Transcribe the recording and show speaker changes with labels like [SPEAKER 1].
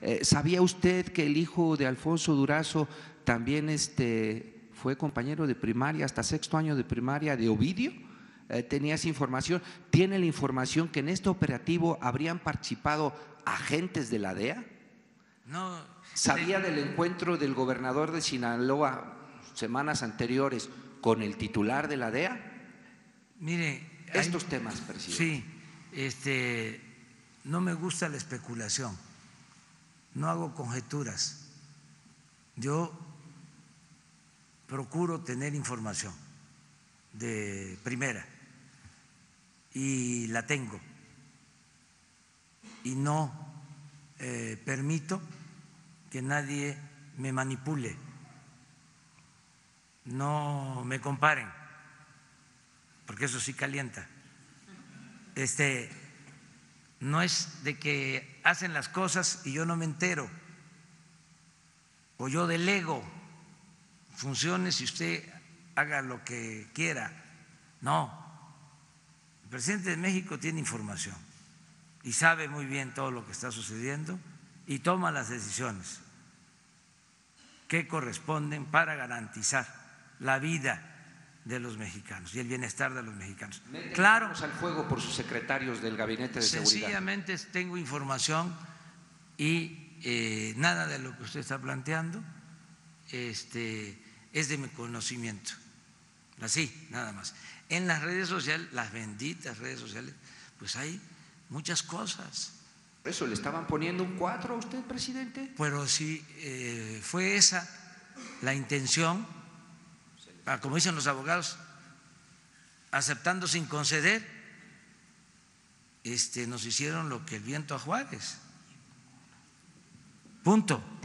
[SPEAKER 1] Eh, ¿Sabía usted que el hijo de Alfonso Durazo también este, fue compañero de primaria, hasta sexto año de primaria de Ovidio? Eh, ¿Tenía esa información? ¿Tiene la información que en este operativo habrían participado agentes de la DEA?
[SPEAKER 2] No.
[SPEAKER 1] ¿Sabía del encuentro del gobernador de Sinaloa semanas anteriores con el titular de la DEA?
[SPEAKER 2] Mire,
[SPEAKER 1] estos temas, presidente.
[SPEAKER 2] Sí, este, no me gusta la especulación, no hago conjeturas. Yo procuro tener información de primera y la tengo y no eh, permito que nadie me manipule, no me comparen porque eso sí calienta. Este no es de que hacen las cosas y yo no me entero o yo delego funciones y usted haga lo que quiera. No. El presidente de México tiene información y sabe muy bien todo lo que está sucediendo y toma las decisiones que corresponden para garantizar la vida de los mexicanos y el bienestar de los mexicanos.
[SPEAKER 1] claro. al fuego por sus secretarios del gabinete de seguridad.
[SPEAKER 2] Sencillamente tengo información y eh, nada de lo que usted está planteando este, es de mi conocimiento. Así, nada más. En las redes sociales, las benditas redes sociales, pues hay muchas cosas.
[SPEAKER 1] ¿Por eso le estaban poniendo un cuatro a usted, presidente?
[SPEAKER 2] Pero si eh, fue esa la intención como dicen los abogados, aceptando sin conceder, este, nos hicieron lo que el viento a Juárez. Punto.